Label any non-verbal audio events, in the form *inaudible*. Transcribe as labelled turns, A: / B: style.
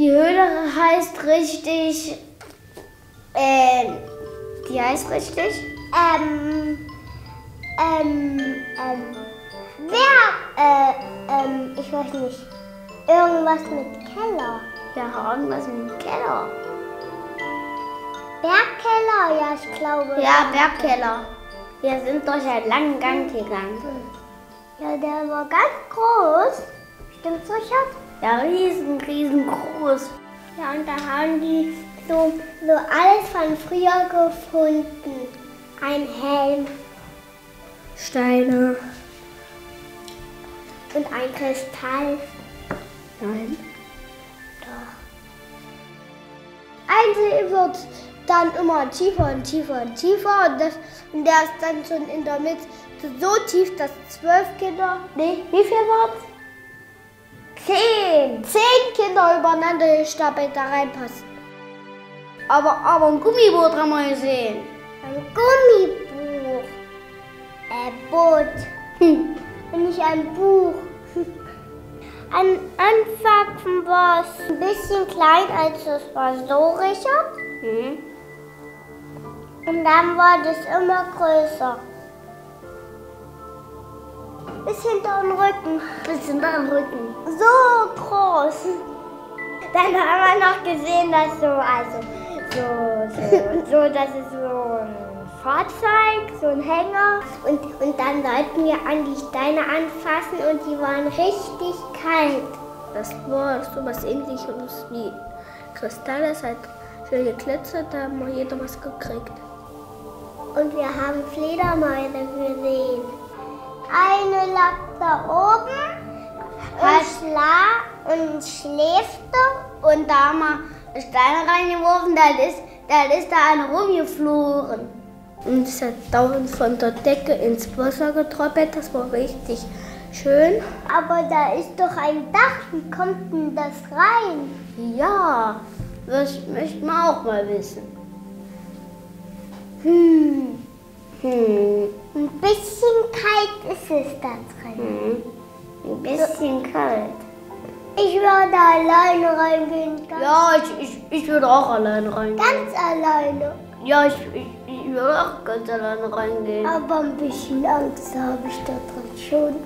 A: Die Höhle heißt richtig. Äh, die heißt richtig?
B: Ähm, ähm, ähm, wer, äh, ähm, ich weiß nicht, irgendwas mit Keller.
A: Ja, irgendwas mit Keller.
B: Bergkeller, ja, ich glaube.
A: Ja, Bergkeller. Wir sind durch einen langen Gang gegangen.
B: Ja, der war ganz groß. Stimmt sicher?
A: Ja, riesen, riesengroß.
B: Ja, und da haben die so, so alles von früher gefunden. Ein Helm
A: Steine.
B: und ein Kristall.
A: Nein.
B: Ein See wird dann immer tiefer und tiefer und tiefer und, das, und der ist dann schon in der Mitte so tief, dass zwölf Kinder, nee, wie viel waren's? Zehn. Zehn Kinder übereinander gestapelt da reinpassen.
A: Aber, aber ein Gummiboot haben wir gesehen.
B: Ein Gummibuch. Äh, Boot.
A: Hm.
B: Und nicht ein Buch. Am Anfang war es ein bisschen klein, also es war so Richard.
A: Hm.
B: Und dann war das immer größer. Bis hinter den Rücken.
A: Bis hinter den Rücken.
B: So groß. Dann haben wir noch gesehen, dass so, also, so, so, *laughs* so, das ist so ein Fahrzeug, so ein Hänger. Und, und dann sollten wir an die Steine anfassen und die waren richtig kalt.
A: Das war so was ähnliches wie Kristall. Es hat schön geglitzert, da haben wir jeder was gekriegt.
B: Und wir haben Fledermäuse gesehen. Lag da oben und, schla und schläfte.
A: Und da haben wir Steine reingeworfen, dann ist, dann ist da eine rumgeflogen. Und es hat dauernd von der Decke ins Wasser getroppelt, das war richtig schön.
B: Aber da ist doch ein Dach, wie kommt denn das rein?
A: Ja, das möchten wir auch mal wissen.
B: Hm, kalt. Ich würde alleine reingehen,
A: Ja, ich, ich, ich würde auch alleine reingehen.
B: ganz alleine.
A: Ja, ich, ich, ich würde auch ganz alleine reingehen.
B: Aber ein bisschen Angst habe ich da drin schon.